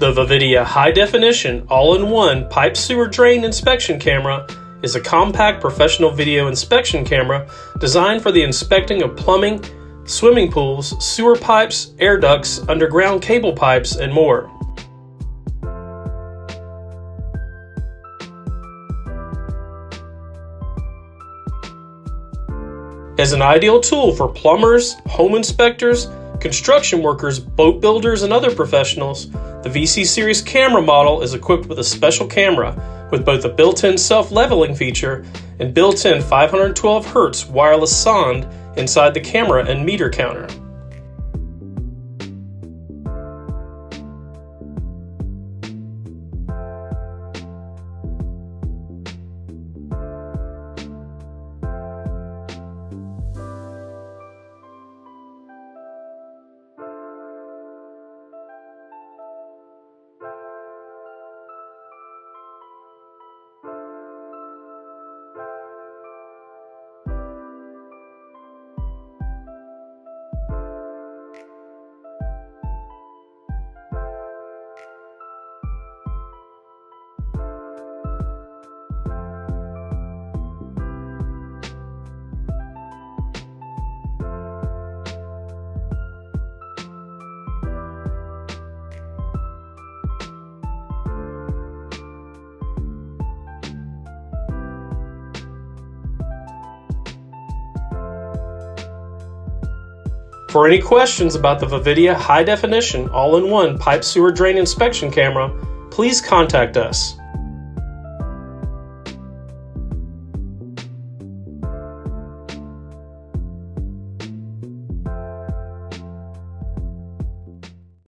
The Vividia High Definition All in One Pipe Sewer Drain Inspection Camera is a compact professional video inspection camera designed for the inspecting of plumbing, swimming pools, sewer pipes, air ducts, underground cable pipes, and more. As an ideal tool for plumbers, home inspectors, construction workers, boat builders, and other professionals, the VC Series camera model is equipped with a special camera with both a built-in self-leveling feature and built-in 512 Hz wireless sonde inside the camera and meter counter. For any questions about the Vividia High Definition All-in-One Pipe Sewer Drain Inspection Camera, please contact us.